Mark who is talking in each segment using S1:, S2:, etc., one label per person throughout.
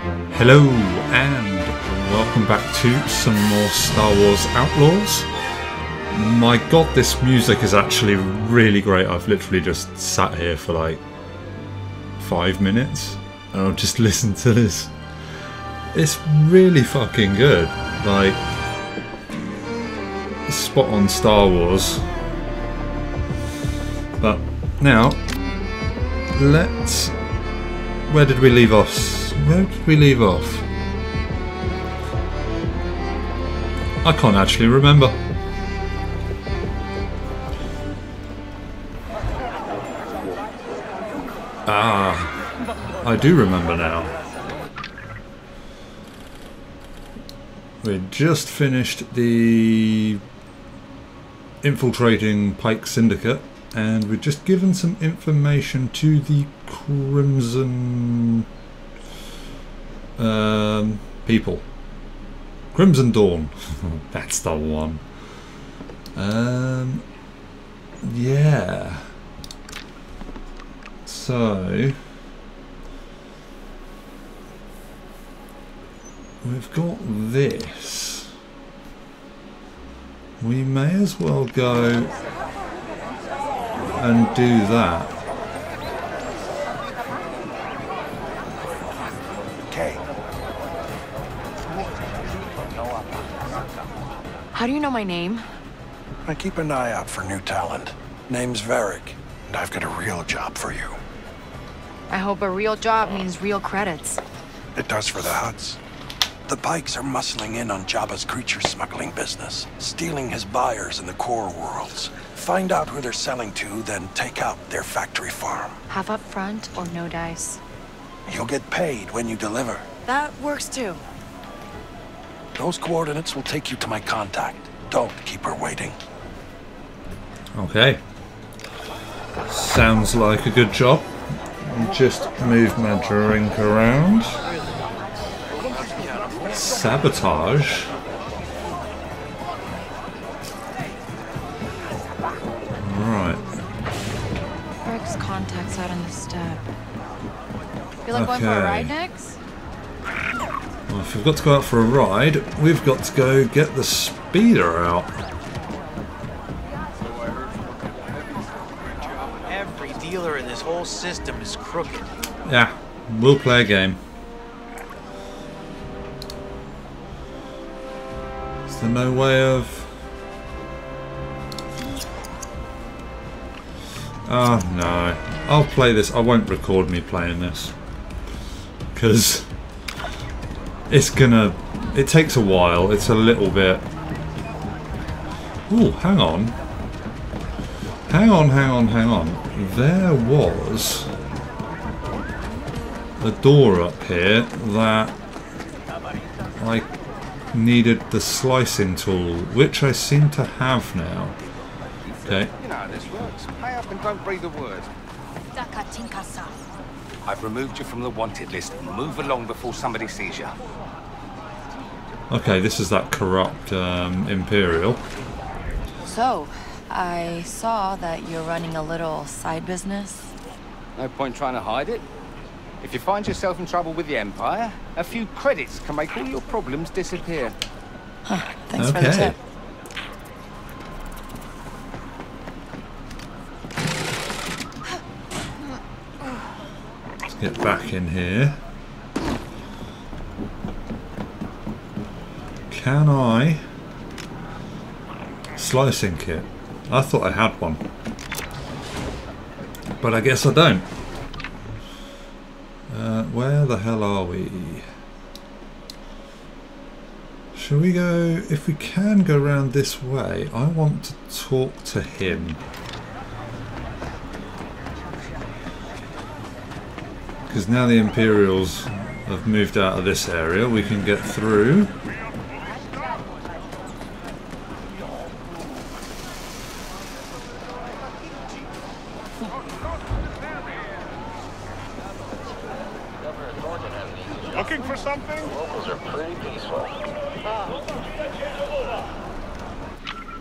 S1: Hello and welcome back to some more Star Wars Outlaws. My god, this music is actually really great. I've literally just sat here for like five minutes and I've just listened to this. It's really fucking good. Like, spot on Star Wars. But now, let's. Where did we leave off? Where did we leave off? I can't actually remember. Ah, I do remember now. We just finished the infiltrating Pike Syndicate and we've just given some information to the Crimson um, people. Crimson Dawn. That's the one. Um, yeah. So we've got this. We may as well go and do that.
S2: How do you know my name?
S3: I keep an eye out for new talent. Name's Varric, and I've got a real job for you.
S2: I hope a real job means real credits.
S3: It does for the Hutts. The Pikes are muscling in on Jabba's creature smuggling business, stealing his buyers in the core worlds. Find out who they're selling to, then take out their factory farm.
S2: Half up front or no dice.
S3: You'll get paid when you deliver.
S2: That works too.
S3: Those coordinates will take you to my contact. Don't keep her waiting.
S1: Okay. Sounds like a good job. Just move my drink around. Sabotage. Right.
S2: Rick's contacts out on the step. Feel like going for a ride next?
S1: Well, if we've got to go out for a ride, we've got to go get the speeder out.
S4: Every dealer in this whole system is crooked.
S1: Yeah, we'll play a game. Is there no way of... Oh no. I'll play this. I won't record me playing this. Because... It's gonna... It takes a while. It's a little bit... Oh, hang on. Hang on, hang on, hang on. There was a door up here that I needed the slicing tool, which I seem to have now. Okay,
S5: You know how this works. Pay up and don't breathe a word. I've removed you from the wanted list. Move along before somebody sees you.
S1: okay, this is that corrupt um, Imperial.
S2: So, I saw that you're running a little side business.
S5: No point trying to hide it. If you find yourself in trouble with the Empire, a few credits can make all your problems disappear.
S2: Thanks for the tip.
S1: Get back in here. Can I... Slicing kit. I thought I had one. But I guess I don't. Uh, where the hell are we? Shall we go... If we can go around this way, I want to talk to him. Because now the Imperials have moved out of this area, we can get through.
S6: Looking for something?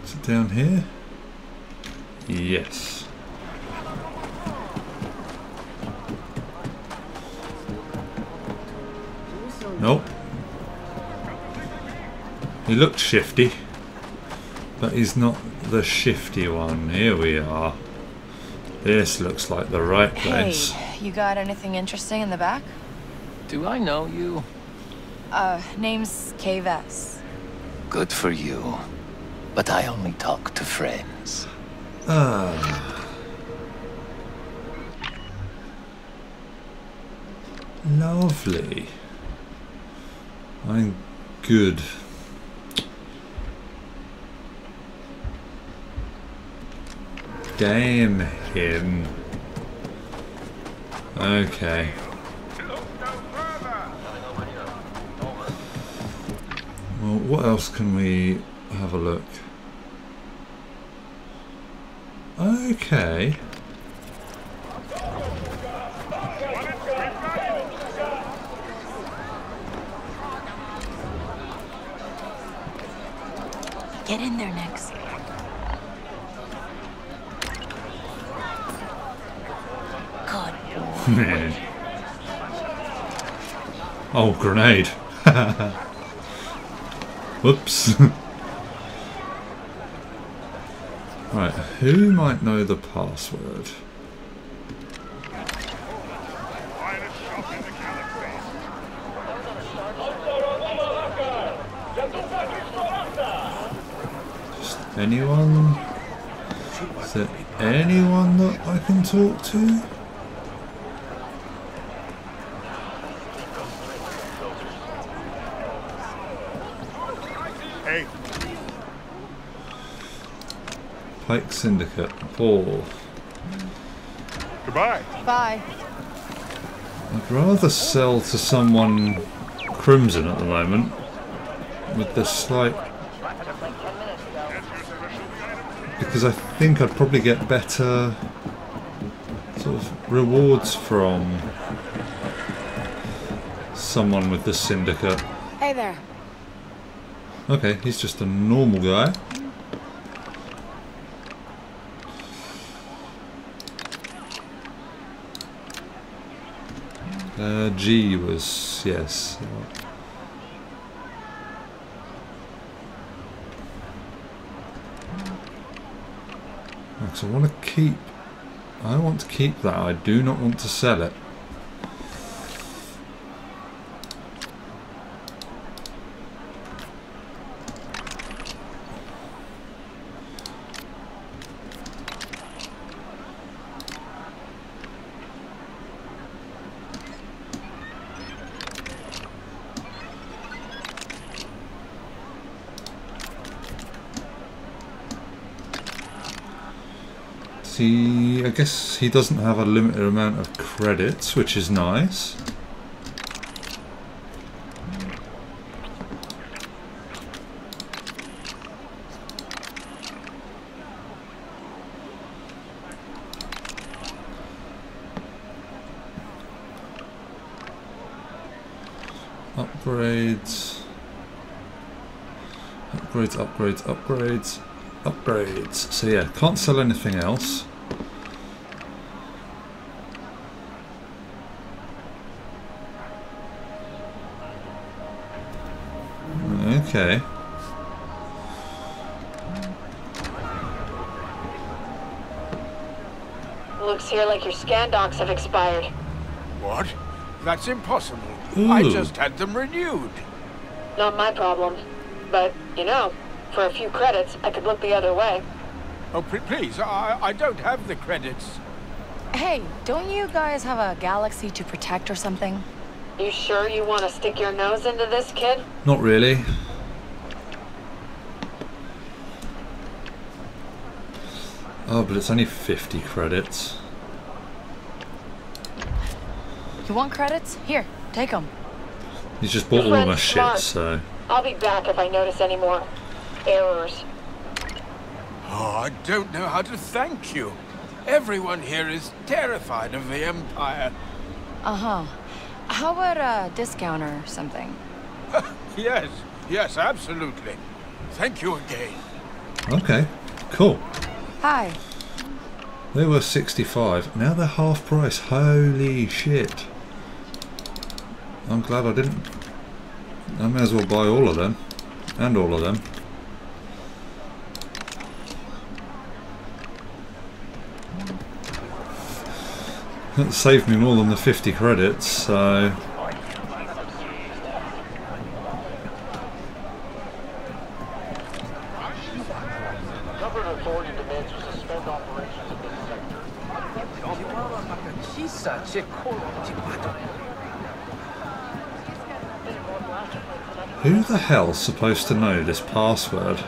S1: Is it down here? Yes. Nope. He looked shifty. But he's not the shifty one. Here we are. This looks like the right place.
S2: Hey, you got anything interesting in the back?
S5: Do I know you?
S2: Uh, name's Kay Vess.
S7: Good for you. But I only talk to friends.
S1: Ah. Lovely. I'm good. Damn him. Okay. Well, what else can we have a look? Okay.
S2: Get in there next. God.
S1: Man. Oh, grenade. Whoops. right, who might know the password? Just anyone? Is there anyone that I can talk to?
S6: Hey,
S1: Pike Syndicate. Paul.
S6: goodbye.
S2: Bye.
S1: I'd rather sell to someone Crimson at the moment. With the slight... Because I think I'd probably get better sort of rewards from someone with the Syndicate.
S2: Hey there.
S1: Okay, he's just a normal guy. G was, yes. Because I want to keep... I want to keep that. I do not want to sell it. See, I guess he doesn't have a limited amount of credits, which is nice. Upgrades. Upgrades, upgrades, upgrades, upgrades. So yeah, can't sell anything else.
S8: Scan have expired.
S9: What? That's impossible. I just had them renewed.
S8: Not my problem. But, you know, for a few credits, I could look the other way.
S9: Oh, pl- please, I, I don't have the credits.
S2: Hey, don't you guys have a galaxy to protect or something?
S8: You sure you want to stick your nose into this, kid?
S1: Not really. Oh, but it's only 50 credits.
S2: You want credits? Here, take them.
S1: He's just bought all my shit,
S8: smart.
S1: so...
S8: I'll be back if I notice any more errors.
S9: Oh, I don't know how to thank you. Everyone here is terrified of the Empire.
S2: Uh-huh. How about a discount or something?
S9: Yes, yes, absolutely. Thank you again.
S1: Okay, cool.
S2: Hi.
S1: They were 65. Now they're half price. Holy shit. I'm glad I didn't I may as well buy all of them. And all of them. That saved me more than the 50 credits, so... supposed to know this password?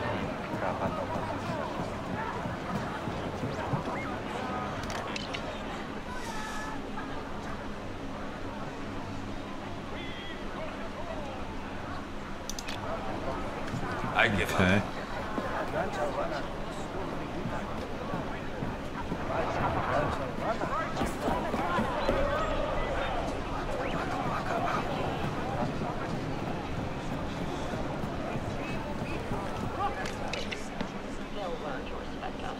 S9: I give
S1: Okay.
S9: up.
S8: They'll learn to respect us.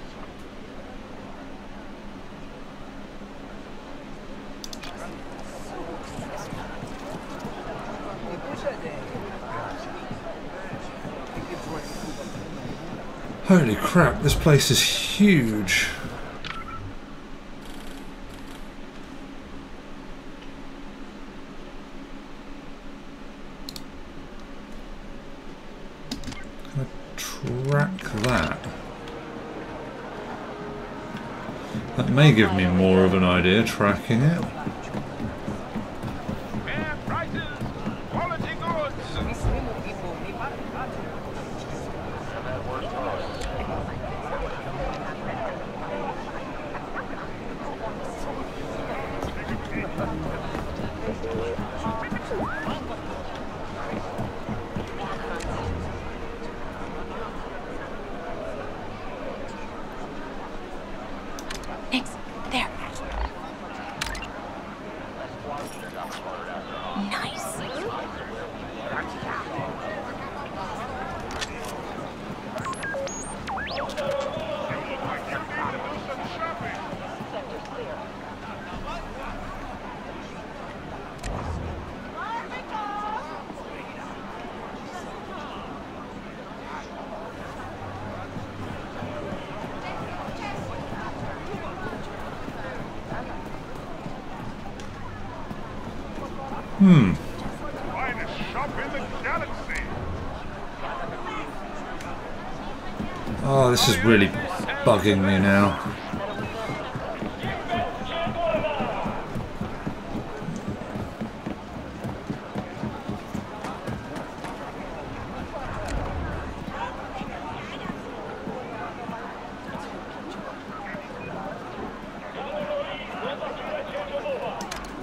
S1: Holy crap, this place is huge. Can I track that? That may give me more of an idea tracking it. Really bugging me now.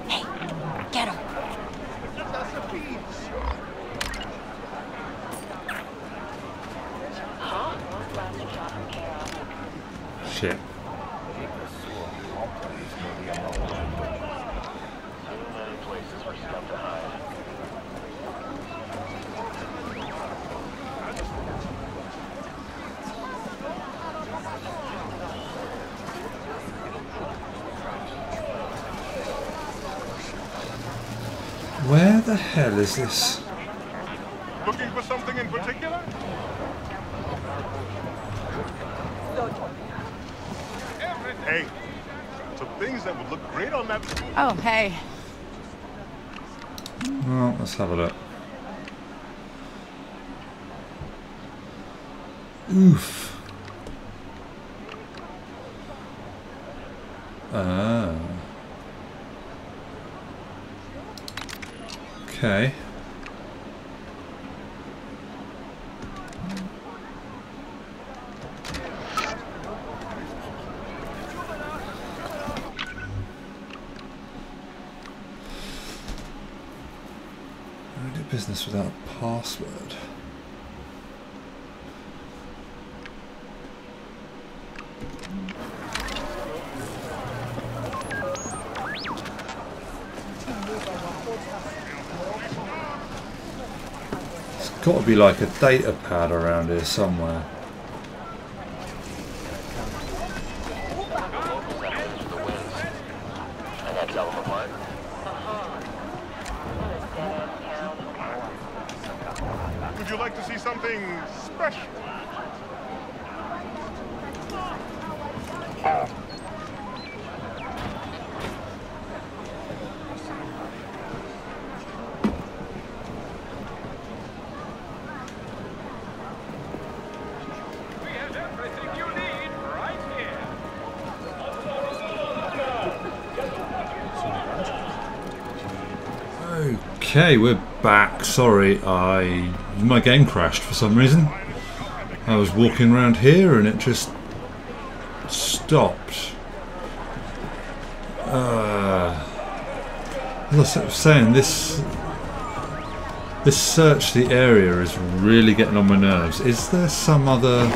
S2: Hey, get him.
S8: Huh? Last job from Kara.
S1: Shit.
S10: places for stuff to hide.
S1: Where the hell is this?
S6: Looking for something in particular? Hey, some things that would look great on that.
S2: Oh, hey.
S1: Well, let's have a look. Oof. Ah. Okay. Business without password? Got to be like a data pad around here somewhere.
S10: And that's hell of a line.
S8: Uh-huh. What a dead-end town.
S6: Would you like to see something special?
S1: Okay, we're back. Sorry, I my game crashed for some reason. I was walking around here and it just stopped. Uh, as I was saying, this this search the area is really getting on my nerves. Is there some other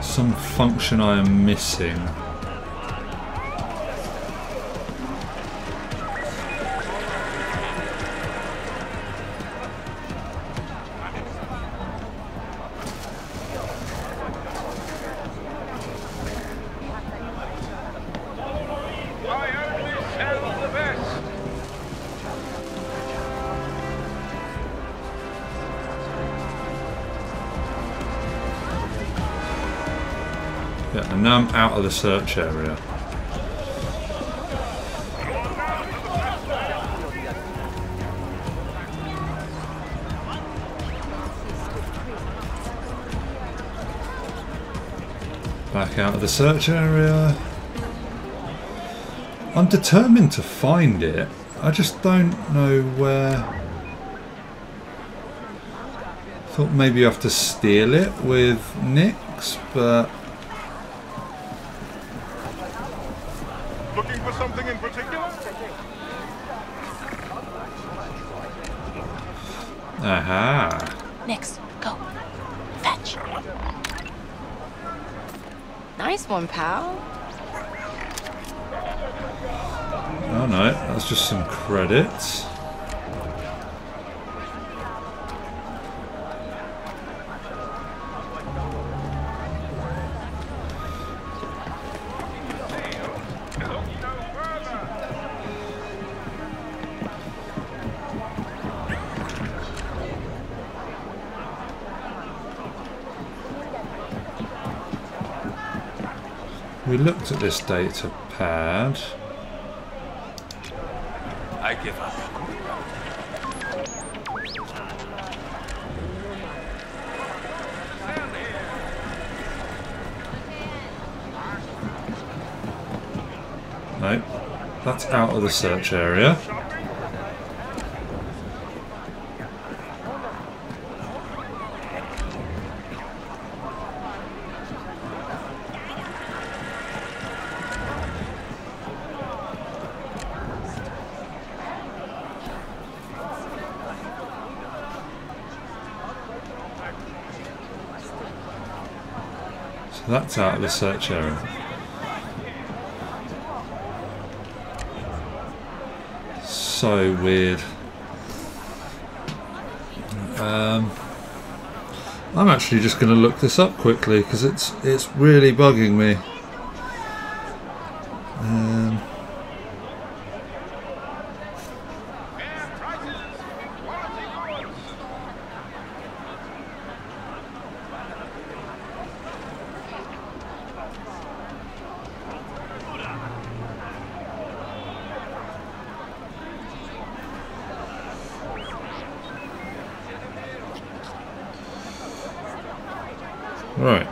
S1: some function I am missing? I'm out of the search area. Back out of the search area. I'm determined to find it. I just don't know where. Thought maybe you have to steal it with Nix, but
S6: Looking for something in particular?
S1: aha.
S2: Nix, go. Fetch. Nice one, pal.
S1: Oh no, that's just some credits. This data pad.
S5: I give up.
S1: No, that's out of the search area. Out of the search area. So weird. Um, I'm actually just going to look this up quickly because it's it's really bugging me. Right.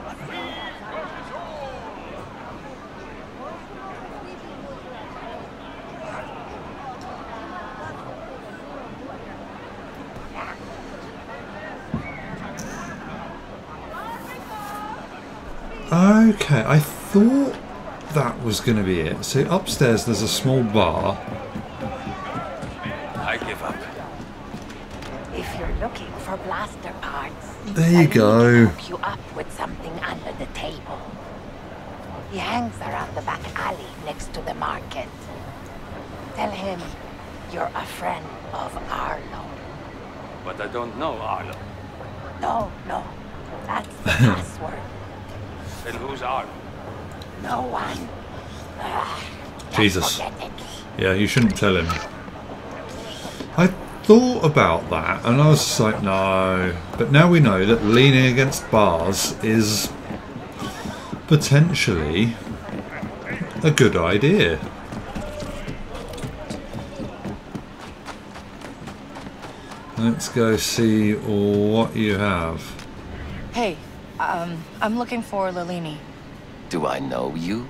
S1: Okay, I thought that was going to be it. So upstairs there's a small bar.
S5: I give up.
S11: If you're looking for blaster parts,
S1: There you
S11: I need
S1: go.
S11: hook you up with something under the table. He hangs around the back alley next to the market. Tell him you're a friend of Arlo.
S5: But I don't know Arlo.
S11: No, no, that's the password.
S5: Then who's Arlo?
S11: No one. Ah, Ugh,
S1: Jesus. Yeah, you shouldn't tell him. I thought about that and I was just like, no. But now we know that leaning against bars is potentially a good idea. Let's go see what you have.
S2: Hey, um, I'm looking for Lilini.
S7: Do I know you?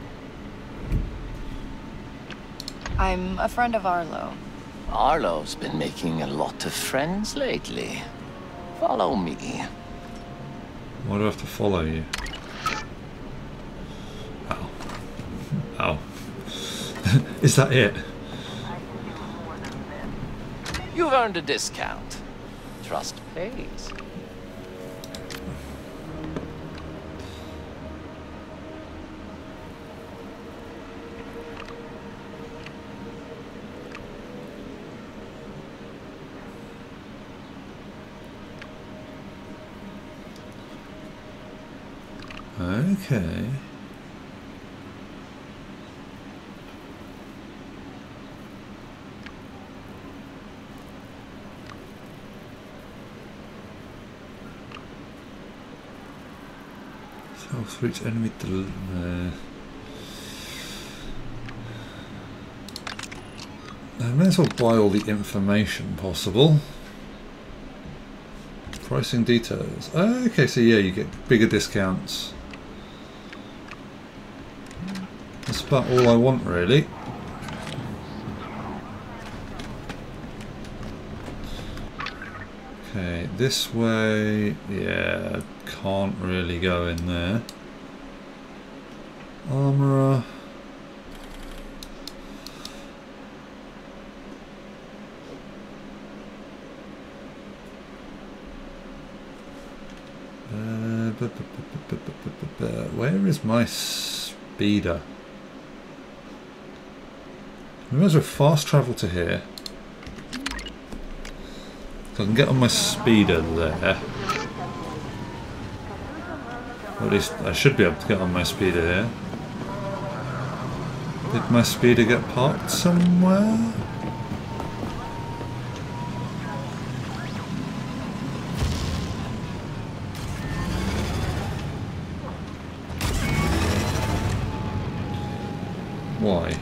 S2: I'm a friend of Arlo.
S7: Arlo's been making a lot of friends lately. Follow me.
S1: Why do I have to follow you? Oh. Oh. Is that it?
S7: You've earned a discount. Trust pays.
S1: Okay. South reach enemy del uh, I may as well buy all the information possible. Pricing details. Okay, so yeah, you get bigger discounts. That's about all I want, really. Okay, this way, yeah, can't really go in there. Armorer. Where is my speeder? I might as well fast travel to here. I can get on my speeder there at least I should be able to get on my speeder here. Did my speeder get parked somewhere? Why?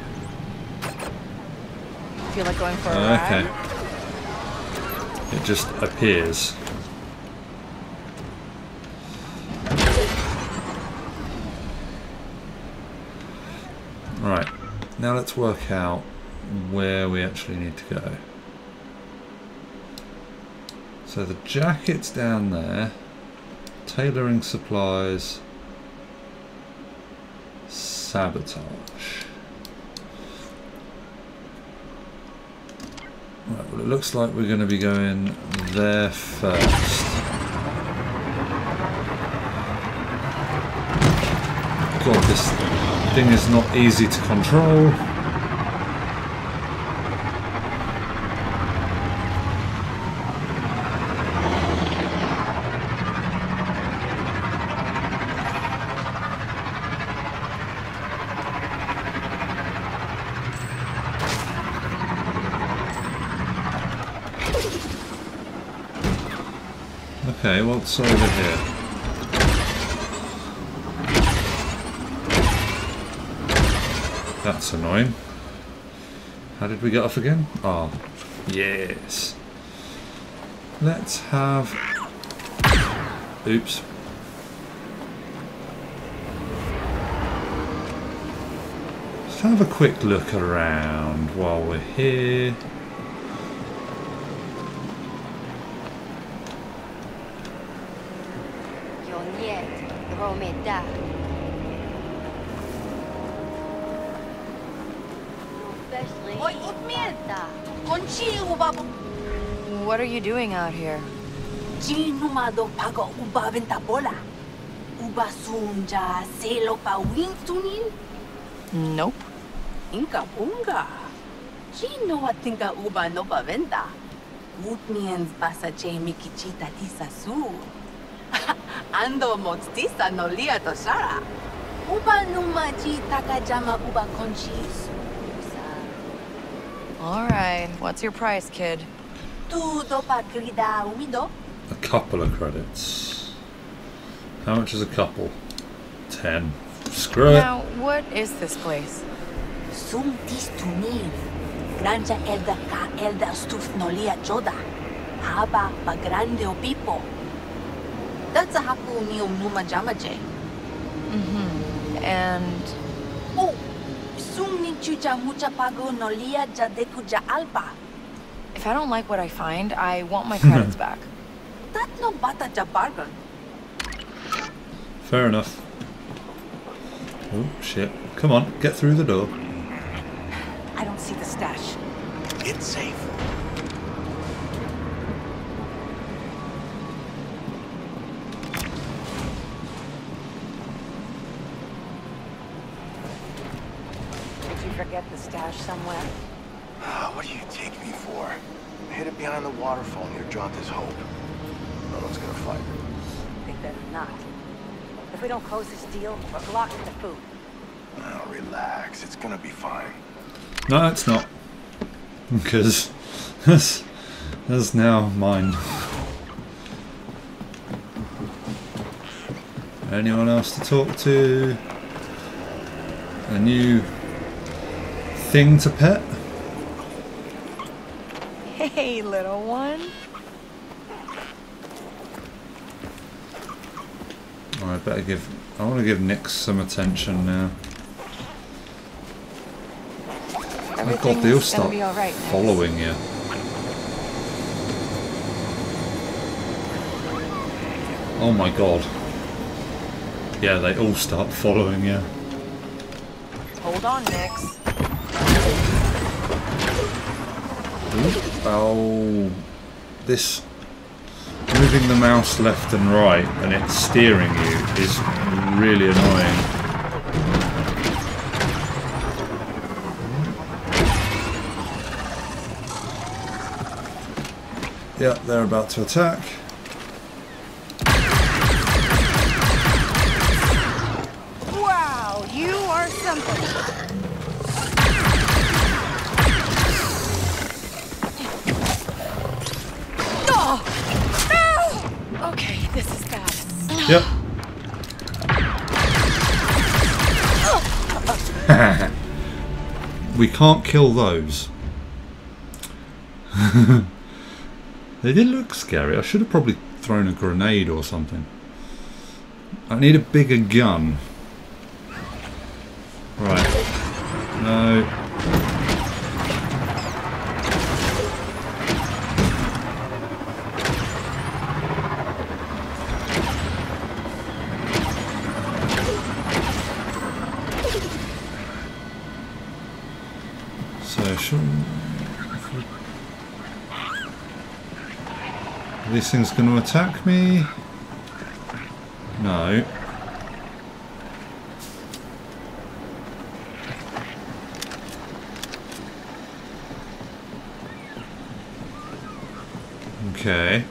S2: Feel like going for a ride?
S1: okay. It just appears. Right, now let's work out where we actually need to go. So the jacket's down there, tailoring supplies, sabotage. Right, well it looks like we're going to be going there first. God, this thing is not easy to control. Okay, what's over here? That's annoying. How did we get off again? Oh, yes. Let's have... Oops. Let's have a quick look around while we're here.
S11: Romeda.
S12: Oi, utmienta! Conchi.
S2: What are you doing out here?
S12: Chi numado pago uba venta bola. Uba sunja selo pa wing tunin.
S2: Nope.
S12: Inka bunga. Chi no atinka uba no pa venta. Utmiens basa che mikichita tisa su. Ando motstisa no lia to shara. Uba numa chi takajama uba conchi su.
S2: All right. What's your price, kid?
S12: Tudo para cuidar umido.
S1: A couple of credits. How much is a couple? Ten. Screw it.
S2: Now, what is this place?
S12: Sum tis tunin. Granja elda ka elda stuf nolia joda. Haba pa grande o pipo. That's a haku ni numa jamaje.
S2: Mm-hmm. And
S12: Oh, sum ni chucha mucha pago nolia jadeku ja alba.
S2: if I don't like what I find, I want my credits back.
S12: That no bata ja bargain.
S1: Fair enough. Oh shit. Come on, get through the door.
S12: I don't see the stash.
S3: It's safe.
S13: They better not. If we don't close this deal, we're locked into food.
S3: Now relax. It's gonna be fine.
S1: No, it's not. Because this is now mine. Anyone else to talk to? A new thing to pet?
S2: Hey, little one.
S1: Oh, I better give. I want to give Nix some attention now. Oh god, they all
S2: Everything's
S1: start
S2: be all right,
S1: following you. Oh my god. Yeah, they all start following you.
S2: Hold on, Nix.
S1: Oh, this moving the mouse left and right and it's steering you is really annoying. Yeah, they're about to attack. We can't kill those. they did look scary. I should have probably thrown a grenade or something. I need a bigger gun. These things going to attack me? No. Okay.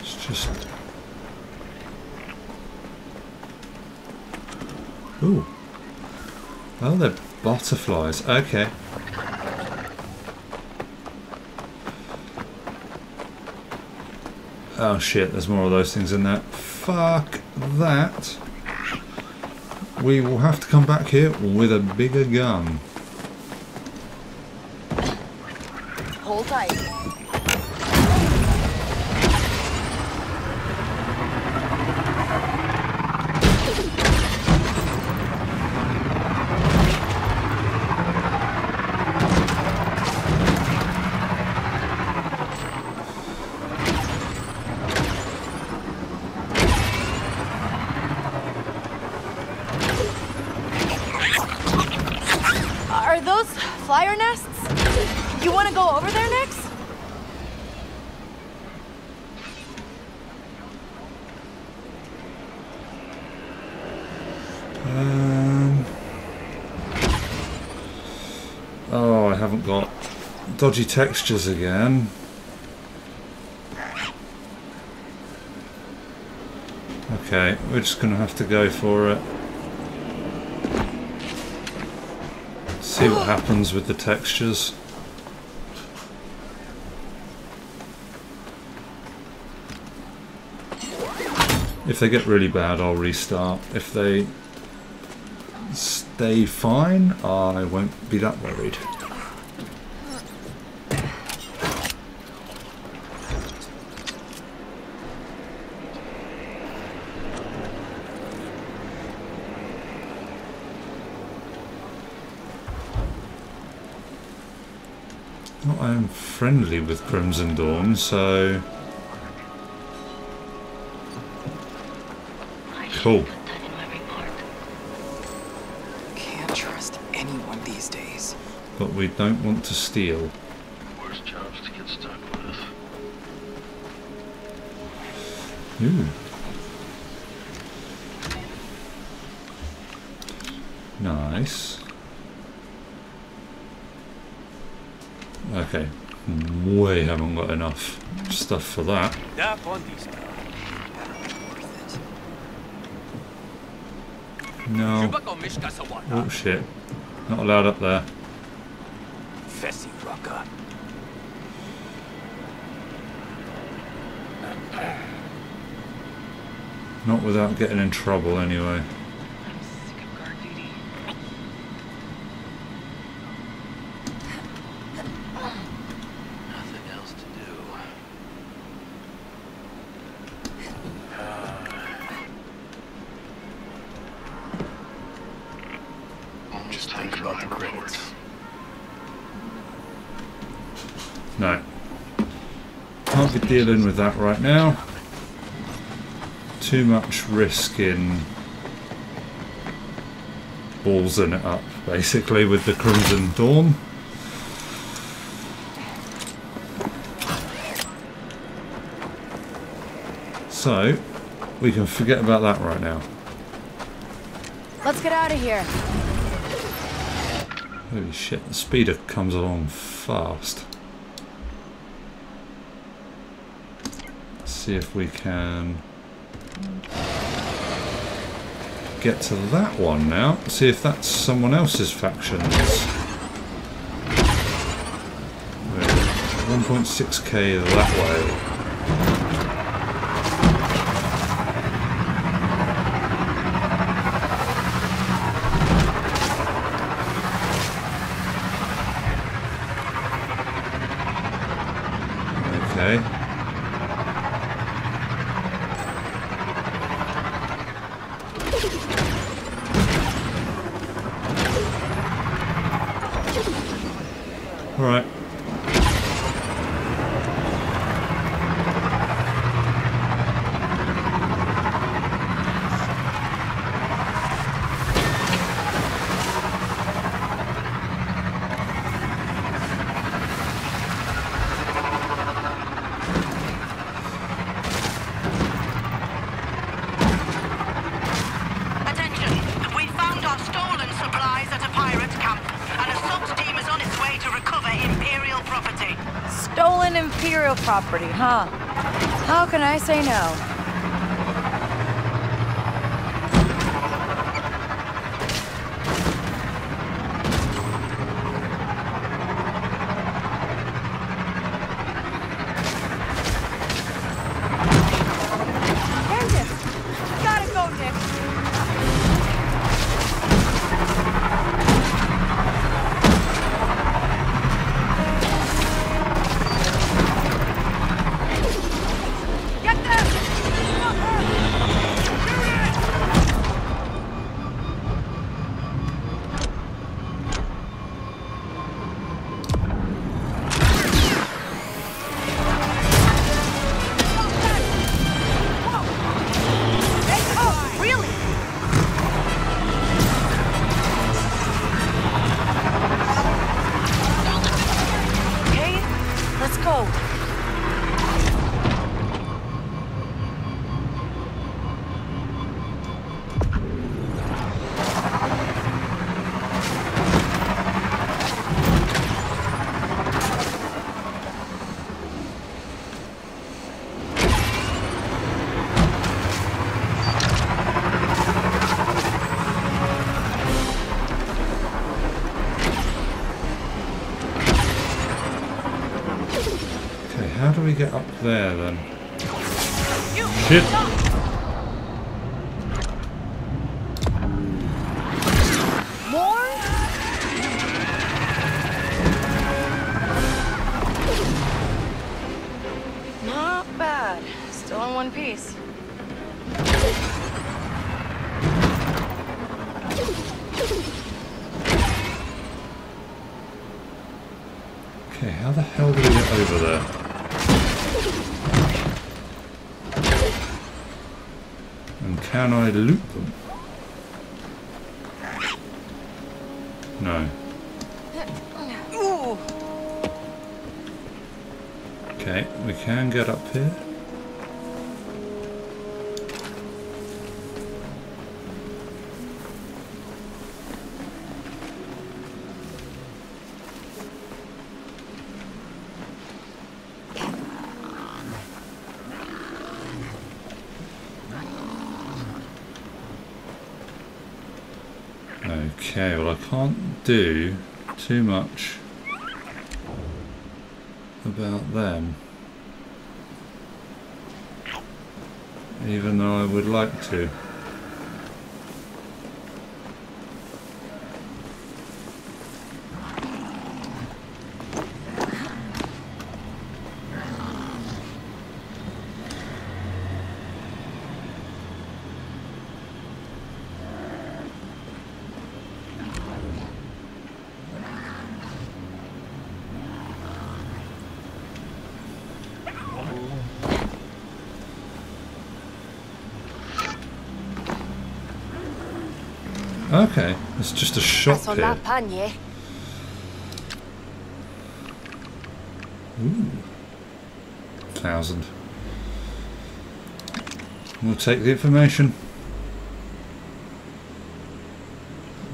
S1: It's just. Ooh. Oh, they're butterflies. Okay. Oh shit, there's more of those things in there. Fuck that. We will have to come back here with a bigger gun.
S2: Hold tight.
S1: dodgy textures again. Okay, we're just going to have to go for it. See what happens with the textures. If they get really bad, I'll restart. If they stay fine, I won't be that worried. Friendly with Crimson Dawn, so... Cool.
S14: Can't trust anyone these days.
S1: But we don't want to steal.
S10: Worst jobs to get stuck with.
S1: Ooh. Nice. Okay. Way haven't got enough stuff for that. No. Oh shit. Not allowed up there. Not without getting in trouble anyway. Dealing with that right now. Too much risk in ballsing it up, basically, with the Crimson Dawn. So, we can forget about that right now.
S2: Let's get out of here.
S1: Holy shit, the speeder comes along fast. Let's see if we can get to that one now. See if that's someone else's factions. 1.6k that way. Okay. Alright.
S15: Attention! We found our stolen supplies at a pirate camp, and a SOT team is on its way to recover Imperial property.
S2: Stolen Imperial property, huh? How can I say no?
S1: Can I loot them? No. Okay, we can get up here. Do too much about them. Even though I would like to. Okay, it's just a shop
S11: That's on
S1: here.
S11: that pan, yeah?
S1: Ooh. Thousand. We'll take the information.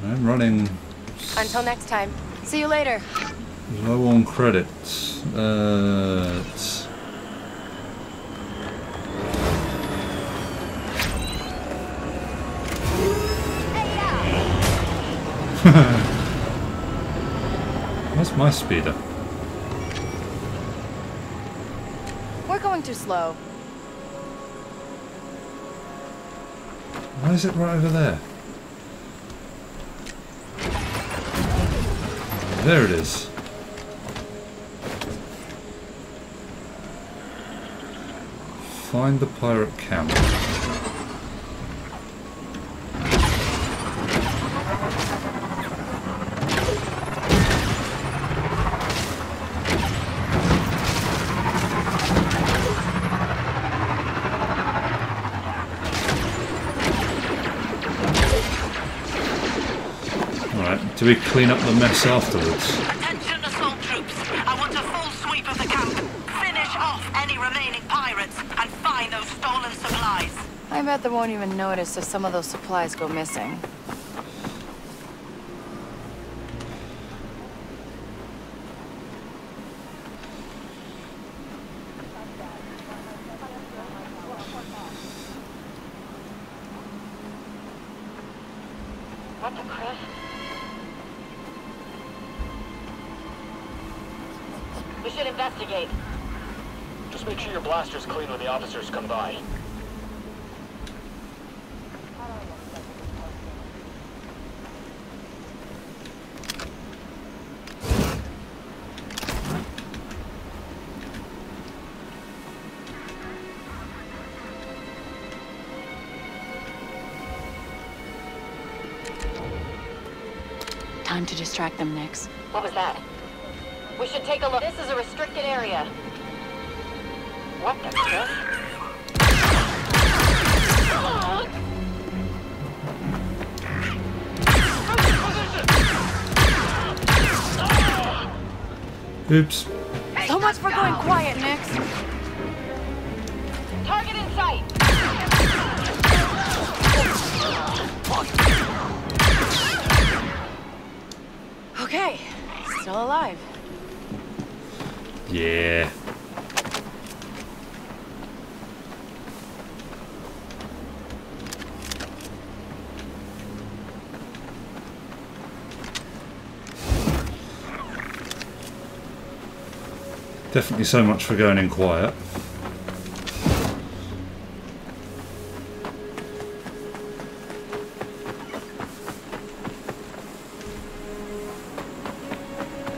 S1: I'm running
S11: Until next time. See you later.
S1: low on credits. Uh, Where's my speeder?
S2: We're going too slow.
S1: Why is it right over there? There it is. Find the pirate camp. Do we clean up the mess afterwards?
S15: Attention assault troops. I want a full sweep of the camp. Finish off any remaining pirates and find those stolen supplies.
S2: I bet they won't even notice if some of those supplies go missing.
S8: What the crap? We should investigate.
S10: Just make sure your blaster's clean when the officers come by.
S2: Time to distract them, Nix.
S8: What was that? We should take a look. This is a restricted area. What the crap?
S1: Oops.
S2: So much for going quiet, Nix.
S8: Target in sight.
S2: Okay, still alive.
S1: Yeah. Definitely so much for going in quiet.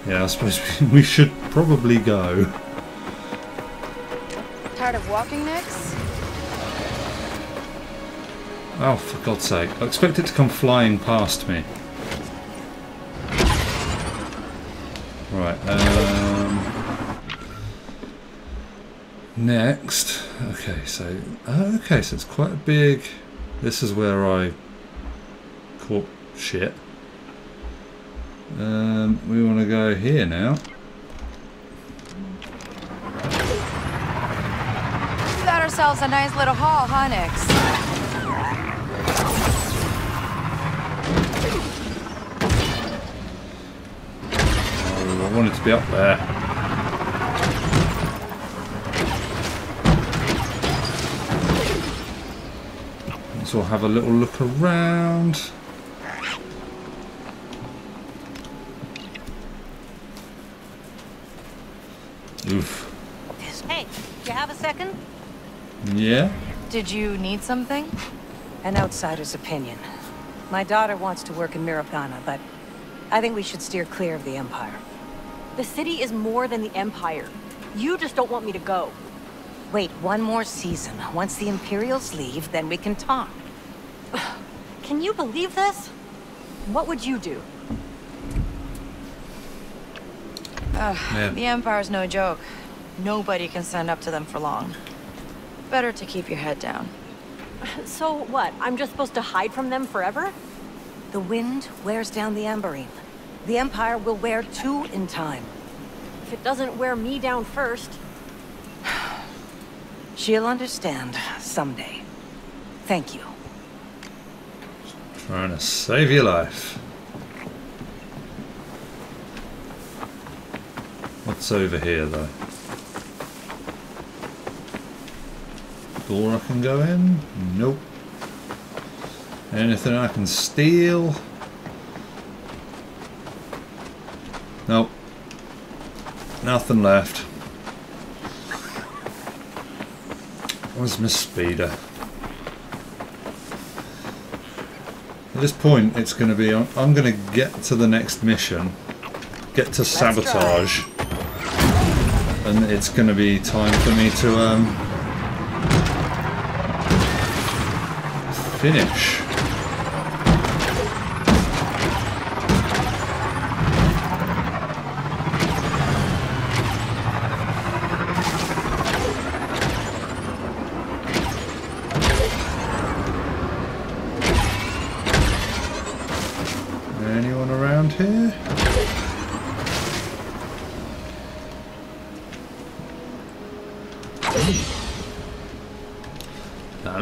S1: Yeah, I suppose we should probably go.
S2: Tired of walking, Nix?
S1: Oh, for God's sake. I expect it to come flying past me. Right, um... Next. Okay, so... Uh, okay, so it's quite a big... This is where I caught shit. Um, we want to go here now.
S2: We got ourselves a nice little haul, huh, Nix?
S1: Oh, I wanted to be up there. So we'll have a little look around. Oof.
S13: Hey, do you have a second?
S1: Yeah?
S2: Did you need something?
S13: An outsider's opinion. My daughter wants to work in Mirogana, but I think we should steer clear of the Empire.
S16: The city is more than the Empire. You just don't want me to go.
S13: Wait one more season. Once the Imperials leave, then we can talk.
S16: Can you believe this? What would you do?
S2: Ugh,
S1: Yeah.
S2: The Empire's no joke. Nobody can stand up to them for long. Better to keep your head down.
S16: So what? I'm just supposed to hide from them forever?
S13: The wind wears down the Amberine. The Empire will wear two in time.
S16: If it doesn't wear me down first.
S13: She'll understand someday. Thank you.
S1: Trying to save your life. What's over here though? Door I can go in? Nope. Anything I can steal? Nope. Nothing left. Where's Miss Speeder? At this point, it's going to be I'm, I'm going to get to the next mission, get to sabotage, and it's going to be time for me to um, finish.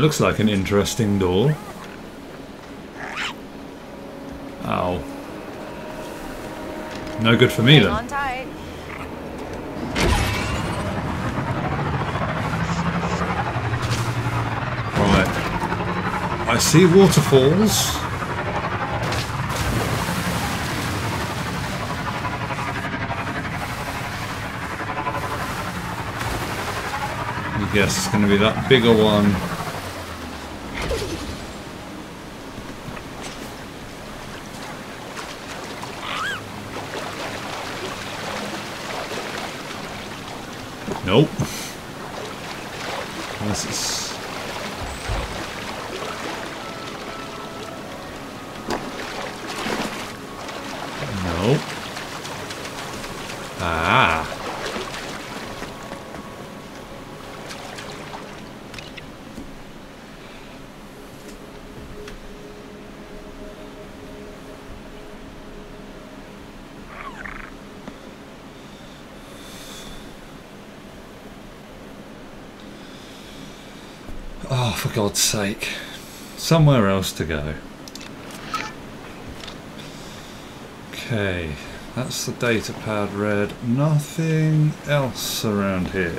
S1: Looks like an interesting door. Ow. No good for me then. Right. I see waterfalls. I guess it's going to be that bigger one. Nope. This is Nope. Ah. Oh, for God's sake. Somewhere else to go. Okay, that's the data pad red. Nothing else around here.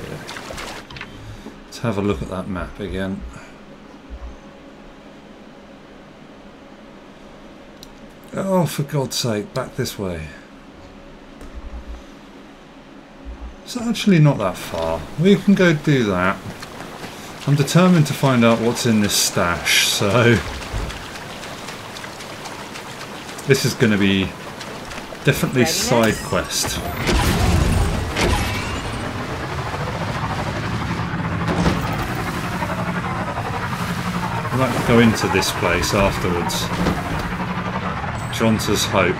S1: Let's have a look at that map again. Oh, for God's sake, back this way. It's actually not that far. We can go do that. I'm determined to find out what's in this stash, so... This is going to be definitely side quest. I might go into this place afterwards. Jonta's Hope.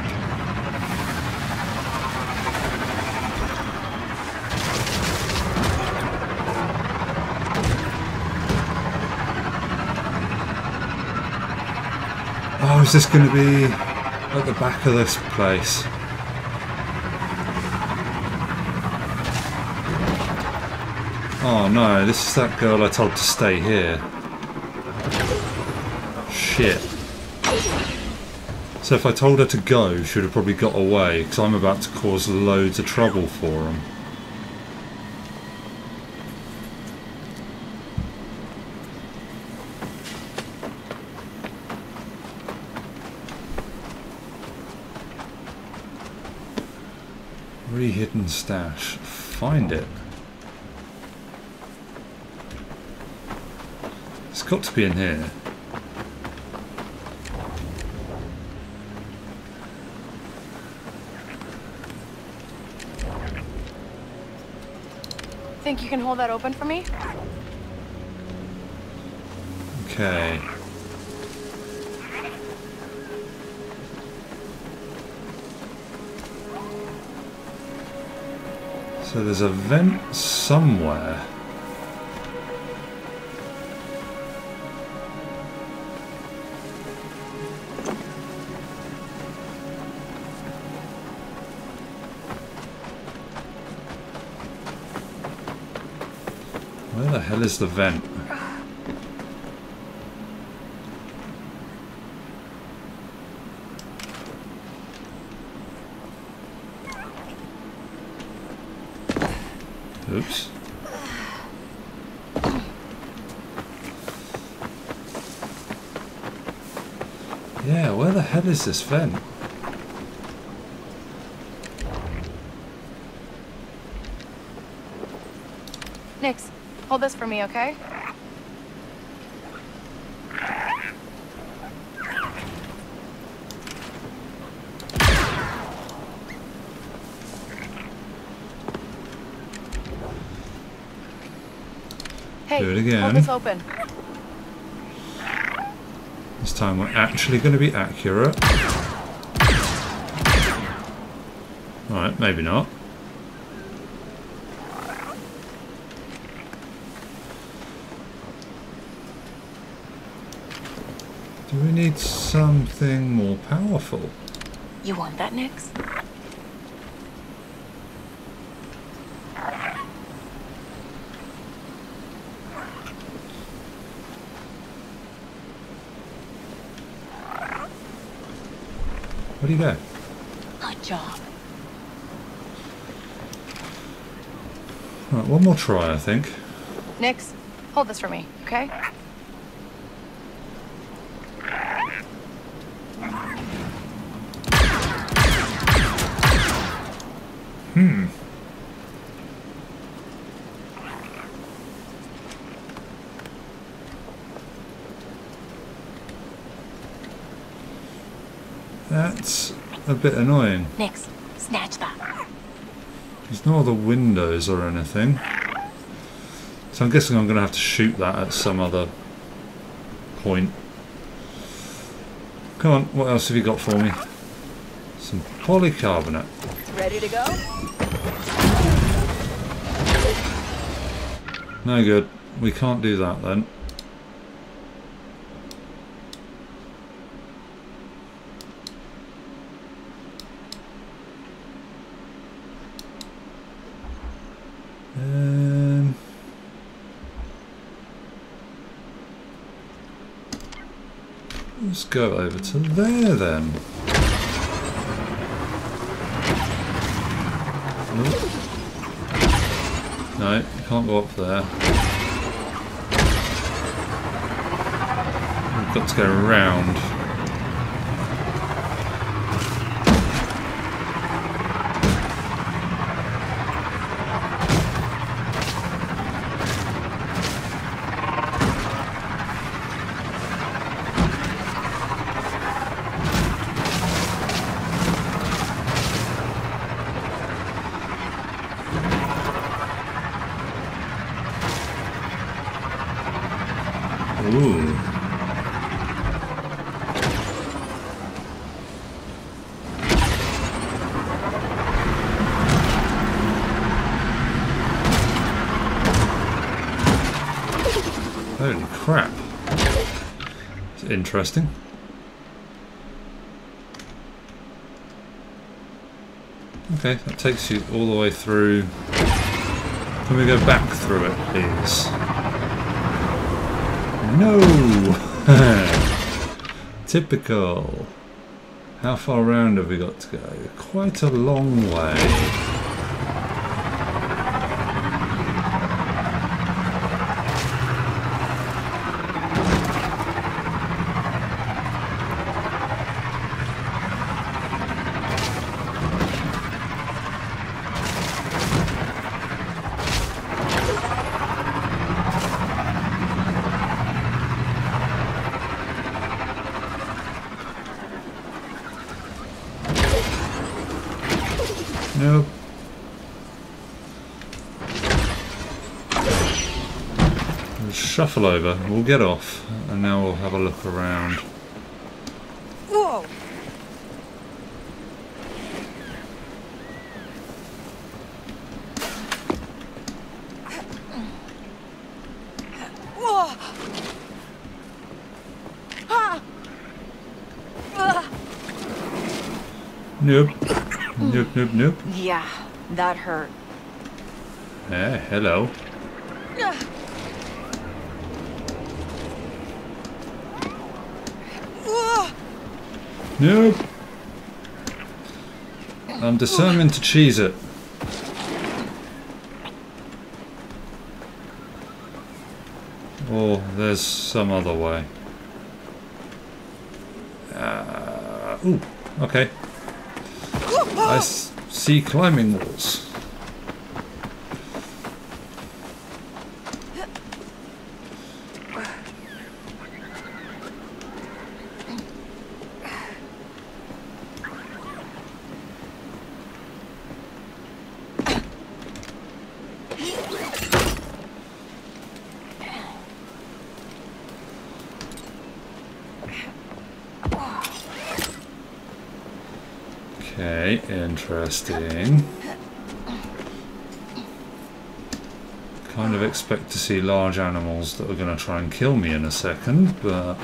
S1: Oh, is this going to be at the back of this place? Oh no, this is that girl I told to stay here. Shit. So if I told her to go, she would have probably got away, because I'm about to cause loads of trouble for them. Stash. Find it. It's got to be in here.
S11: Think you can hold that open for me?
S1: Okay. So there's a vent somewhere. Where the hell is the vent? Oops. Yeah, where the hell is this vent?
S11: Nix, hold this for me, okay? Hey,
S1: Do it again.
S11: hold this open.
S1: Time we're actually going to be accurate. Right, maybe not. Do we need something more powerful?
S11: You want that, Nix?
S1: Where do you go?
S11: Good job.
S1: Right, one more try, I think.
S11: Nix, hold this for me, okay?
S1: Hmm. That's a bit annoying.
S11: Nix, snatch that.
S1: There's no other windows or anything. So I'm guessing I'm going to have to shoot that at some other point. Come on, what else have you got for me? Some polycarbonate.
S11: Ready to go?
S1: No good. We can't do that then. Um, let's go over to there then. Oh. No, you can't go up there. We've got to go around. Ooh. Holy crap. It's interesting. Okay, that takes you all the way through. Can we go back through it, please? No! Typical. How far around have we got to go? Quite a long way. Nope. We'll shuffle over, we'll get off, and now we'll have a look around.
S13: Whoa!
S1: Nope. Nope, nope, nope.
S11: Yeah, that hurt.
S1: Eh, hello.
S13: Whoa!
S1: Nope. I'm determined to cheese it. Or there's some other way. Uh, ooh, okay. I see climbing walls. Okay, interesting. Kind of expect to see large animals that are going to try and kill me in a second, but...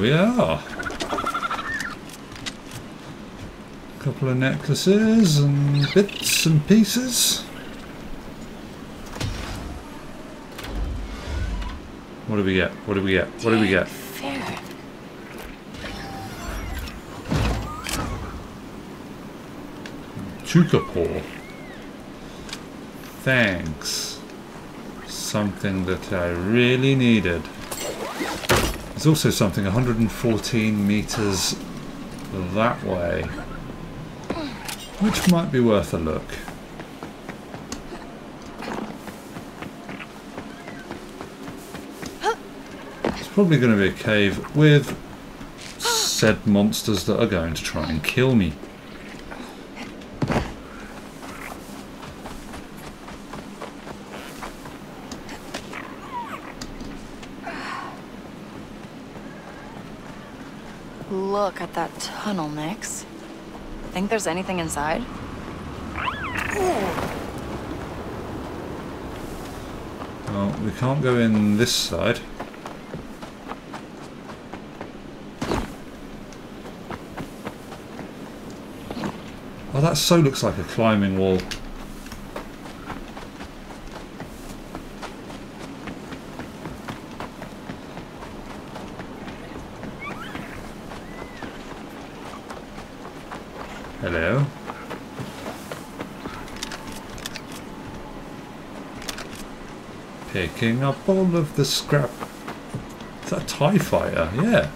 S1: we are. A Couple of necklaces and bits and pieces. What do we get? What do we get? What do we get?
S2: Fair.
S1: Chukapor. Thanks. Something that I really needed. There's also something 114 meters that way, which might be worth a look. It's probably going to be a cave with said monsters that are going to try and kill me.
S2: Look at that tunnel, Nix. Think there's anything inside?
S1: Well, we can't go in this side. Oh, that so looks like a climbing wall. Hello. Picking up all of the scrap. Is that a TIE fighter? Yeah.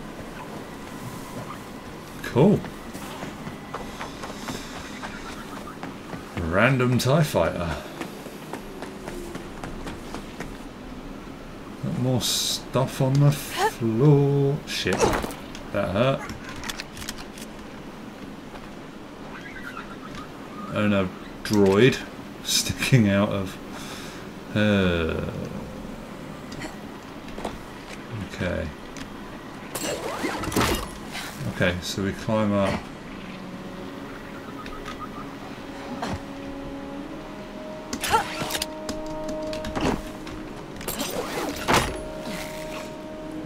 S1: Cool. Random TIE fighter. More stuff on the floor. Shit. That hurt. And a droid sticking out of. Uh, okay. Okay, so we climb up.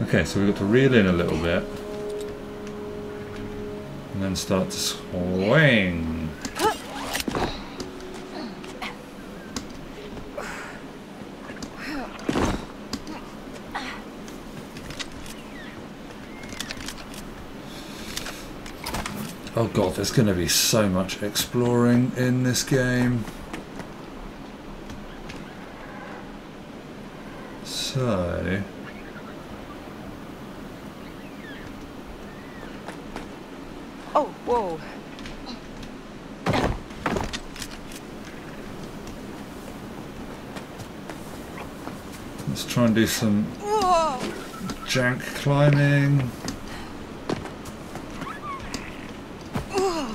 S1: Okay, so we've got to reel in a little bit. And then start to swing. Oh god, there's going to be so much exploring in this game. So...
S16: Oh, whoa.
S1: Let's try and do some jank climbing.
S16: Whoa.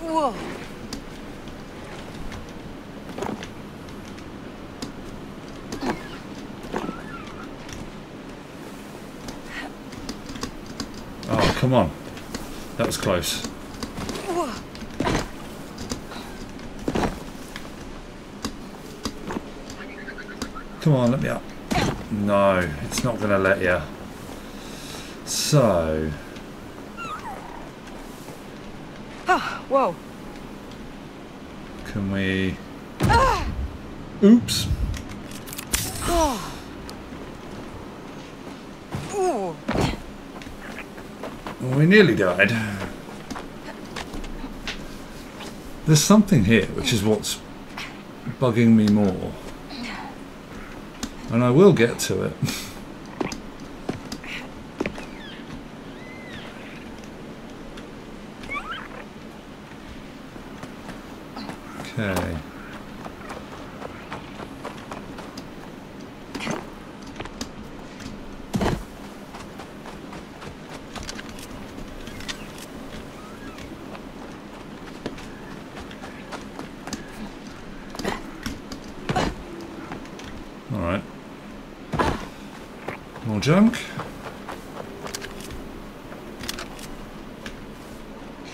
S16: Whoa.
S1: Oh, come on. That was close. Come on, let me up. No, it's not going to let you. So,
S16: Ah, whoa.
S1: can we...
S16: Ah.
S1: Oops.
S16: Oh. Ooh.
S1: We nearly died. There's something here, which is what's bugging me more. And I will get to it. Okay. Alright. More junk.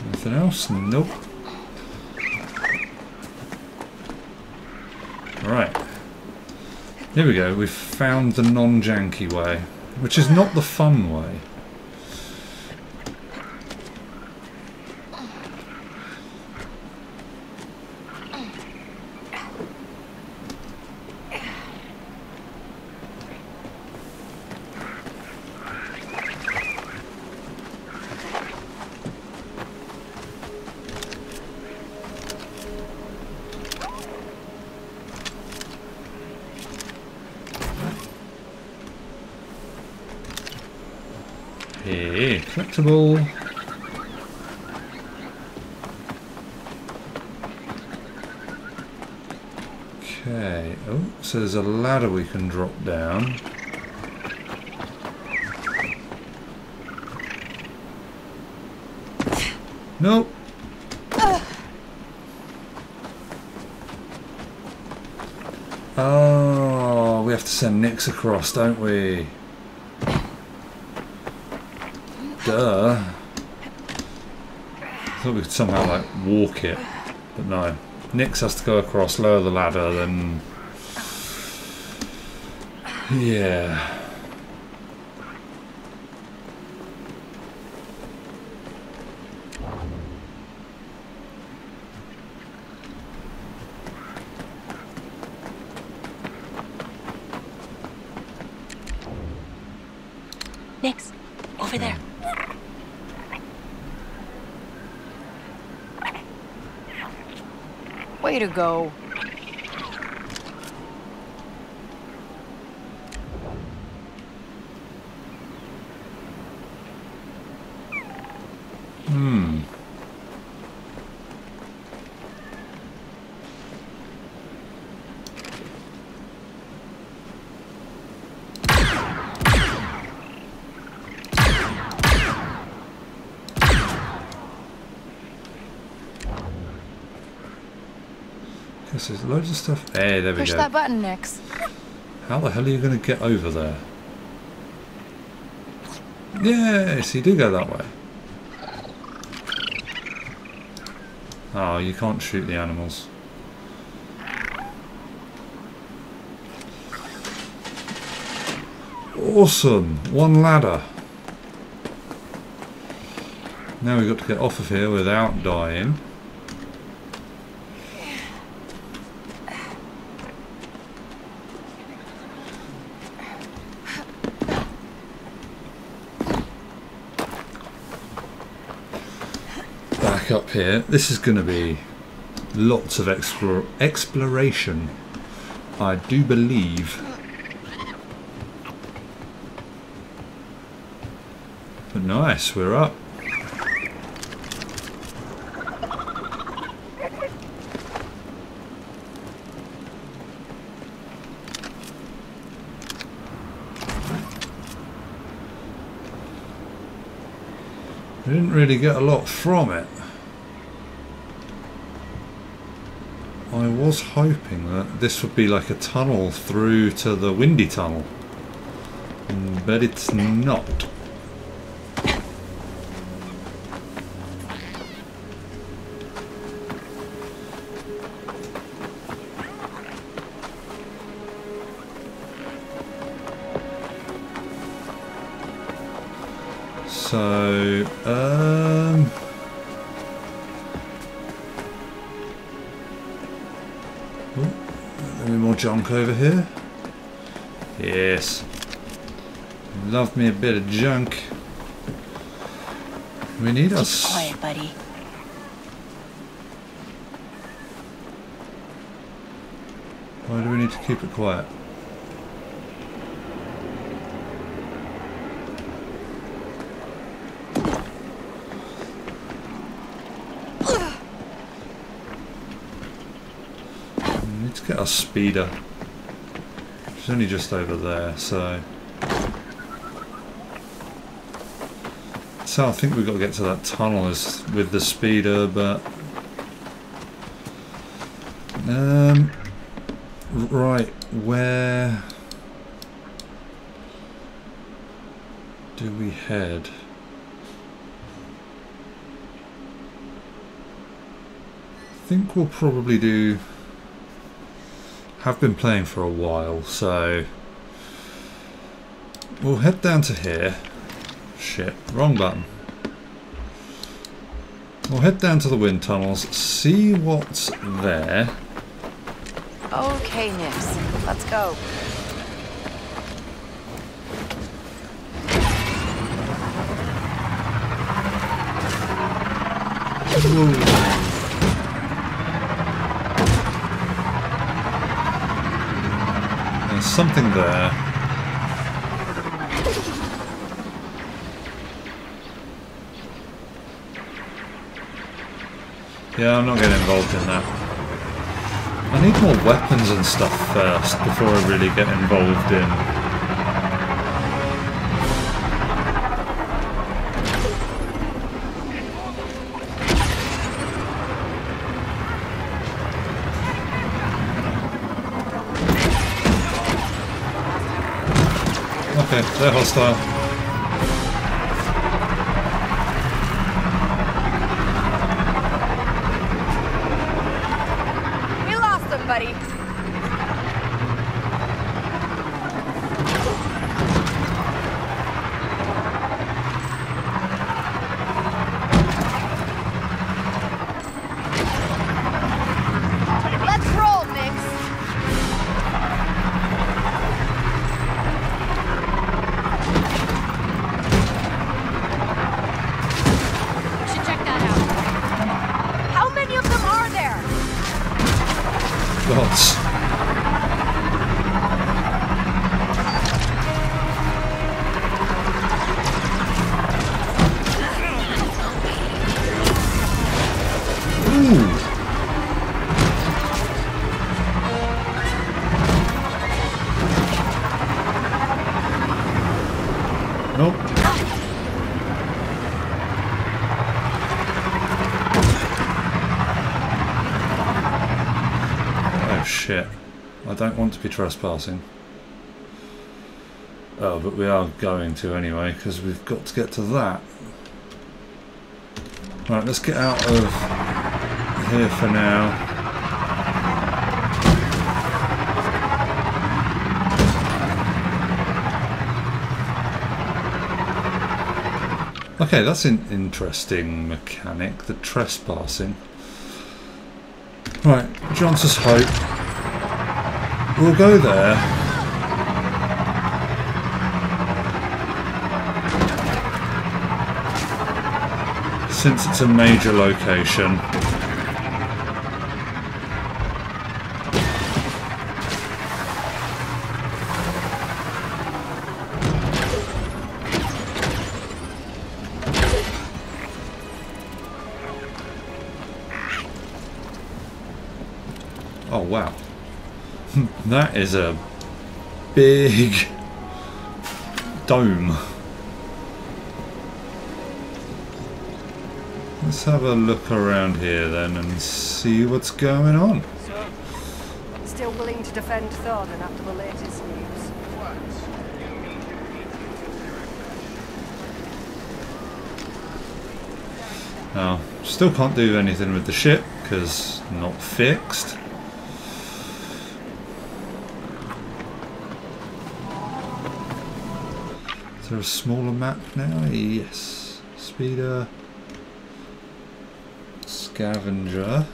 S1: Anything else? Nope. Alright. Here we go. We've found the non-janky way, which is not the fun way. Collectible. Okay. Oh, so there's a ladder we can drop down. Nope. Oh, we have to send Nix across, don't we? Duh. I thought we could somehow like walk it, but no. Nix has to go across, lower the ladder, then. Yeah.
S17: Nix, over there.
S2: Way to go.
S1: This is loads of stuff. Hey, there we
S2: Push that button, Nix.
S1: How the hell are you going to get over there? Yes, you do go that way. Oh, you can't shoot the animals. Awesome! One ladder. Now we've got to get off of here without dying. Back up here. This is going to be lots of explore exploration. I do believe. But nice, we're up. I didn't really get a lot from it. I was hoping that this would be like a tunnel through to the windy tunnel. But it's not. Junk over here? Yes. Love me a bit of junk. We need
S17: Keep
S1: us.
S17: quiet, buddy.
S1: Why do we need to keep it quiet? We need to get our speeder. She's only just over there, so. So I think we've got to get to that tunnel is with the speeder, but. Um. Right, where do we head? I think we'll probably do. Have been playing for a while, so we'll head down to here. Shit, wrong button. We'll head down to the wind tunnels, see what's there.
S2: Okay, Nix. Let's go.
S1: There's something there. Yeah, I'm not getting involved in that. I need more weapons and stuff first before I really get involved in. They're hostile. To be trespassing. Oh, but we are going to anyway, because we've got to get to that. Right, let's get out of here for now. Okay, that's an interesting mechanic, the trespassing. Right, Jaunta's Hope. We'll go there. Since it's a major location. That is a big dome. Let's have a look around here then and see what's going on.
S18: So, still willing to defend Thornton after the latest news?
S1: Now, still can't do anything with the ship because not fixed. Is there a smaller map now? Yes. Speeder. Scavenger.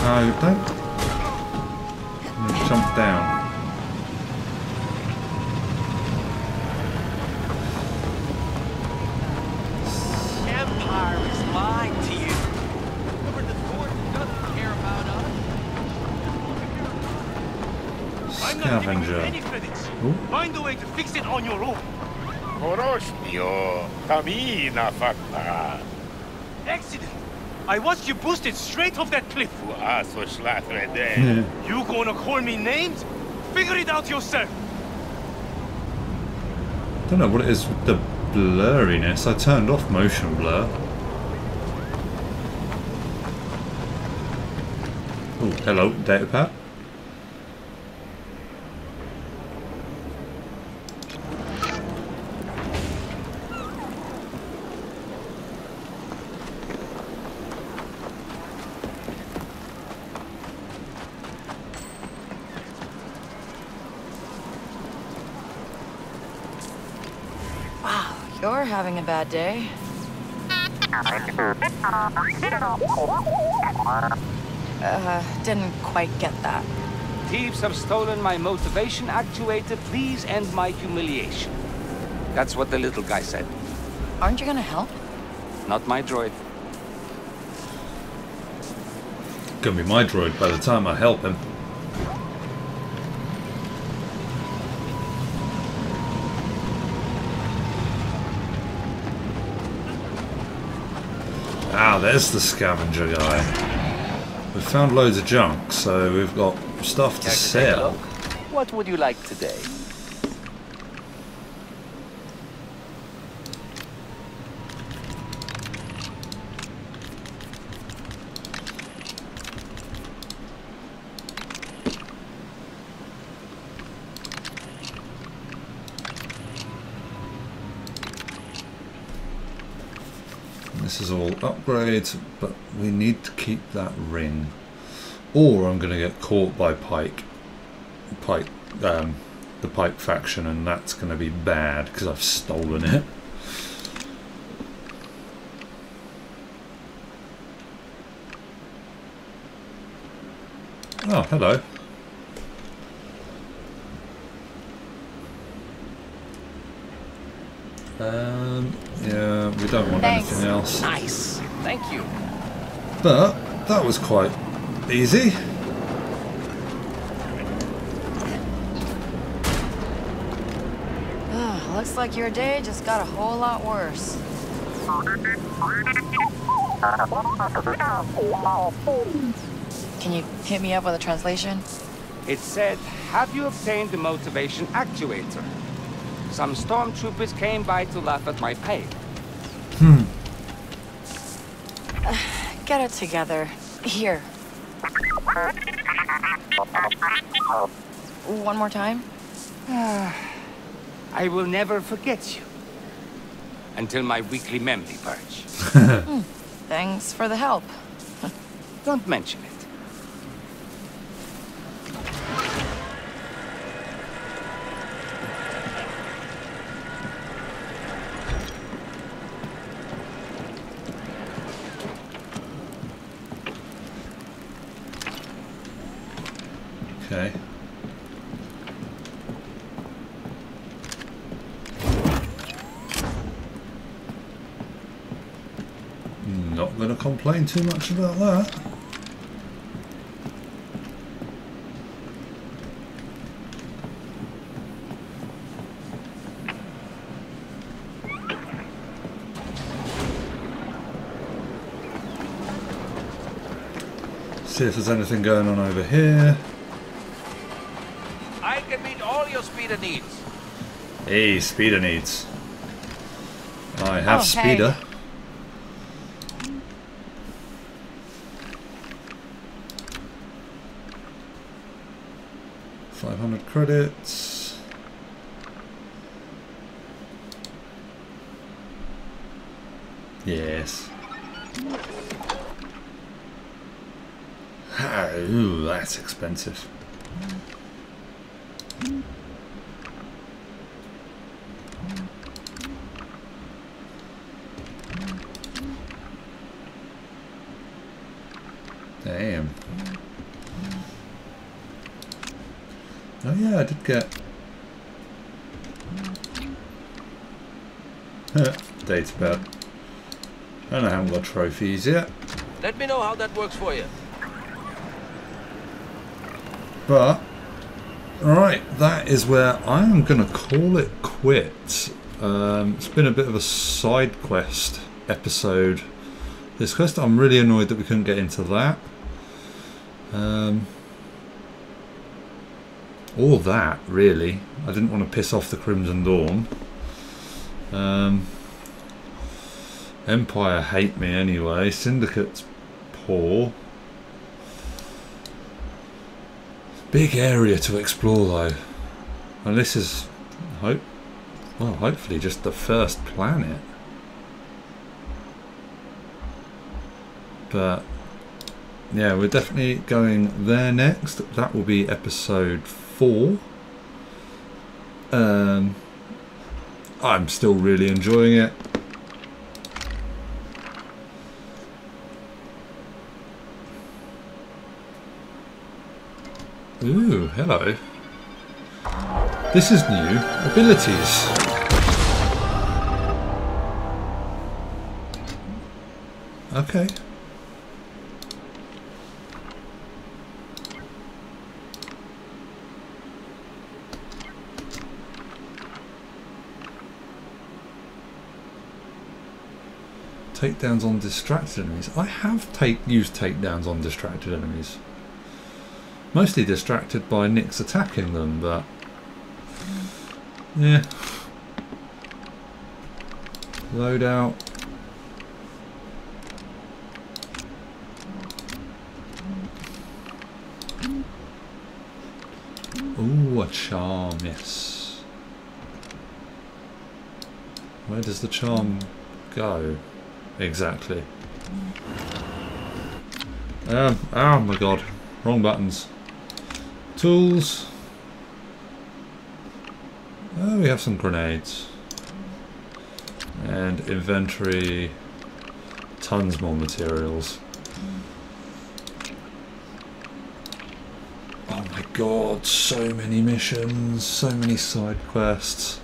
S1: No, don't.
S6: Cammina fatta.
S4: Accident. I watched you boosted straight off that cliff.
S6: Ah, so schlafrede.
S4: You gonna call me names? Figure it out yourself.
S1: Don't know what it is with the blurriness. I turned off motion blur. Oh, hello, datapad.
S2: You're having a bad day. Uh, didn't quite get that.
S5: Thieves have stolen my motivation actuator. Please end my humiliation. That's what the little guy said.
S2: Aren't you gonna help?
S5: Not my droid.
S1: Gonna be my droid by the time I help him. Ah, there's the scavenger guy. We've found loads of junk, so we've got stuff to
S5: Care to take a
S1: sell.
S5: What would you like today?
S1: Upgrades, but we need to keep that ring. Or I'm going to get caught by Pyke. Pyke, um, the Pyke faction, and that's going to be bad because I've stolen it. Oh, hello. Um, yeah, we don't want
S2: Thanks.
S1: anything else.
S5: Nice. Thank you.
S1: But that was quite easy.
S2: Ugh, looks like your day just got a whole lot worse. Can you hit me up with a translation?
S5: It said, have you obtained the motivation actuator? Some stormtroopers came by to laugh at my pay.
S2: Get it together. Here. One more time?
S5: I will never forget you. Until my weekly memory purge.
S2: Hmm. Thanks for the help.
S5: Don't mention it.
S1: Okay. Not going to complain too much about that. See if there's anything going on over here.
S4: I can meet all your speeder needs.
S1: Hey, speeder needs. I have
S2: Oh,
S1: speeder. Five credits. Yes. Ah, ooh, that's expensive. Damn. Oh yeah, I did get... Dates about... And I haven't got trophies yet.
S4: Let me know how that works for you.
S1: But, alright, that is where I am going to call it quits. Um, it's been a bit of a side quest episode. This quest, I'm really annoyed that we couldn't get into that. Um, or that, really. I didn't want to piss off the Crimson Dawn. Um, Empire hate me anyway. Syndicate's poor. Big area to explore though. And this is hope well hopefully just the first planet. But yeah, we're definitely going there next. That will be episode four. Um I'm still really enjoying it. Ooh, hello. This is new. Abilities. Okay. Takedowns on distracted enemies. I have take used takedowns on distracted enemies. Mostly distracted by Nix attacking them, but yeah. Load out. Ooh, a charm, yes. Where does the charm go? Exactly. Um, oh my god. Wrong buttons. Tools. Oh, we have some grenades. And inventory. Tons more materials. Oh my god, so many missions, so many side quests.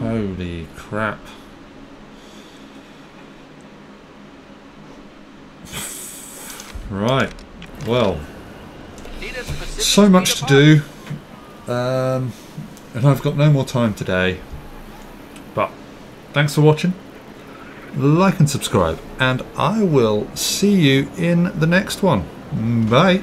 S1: Holy crap. Right, well, so much to do, um, and I've got no more time today. But thanks for watching, like and subscribe, and I will see you in the next one. Bye.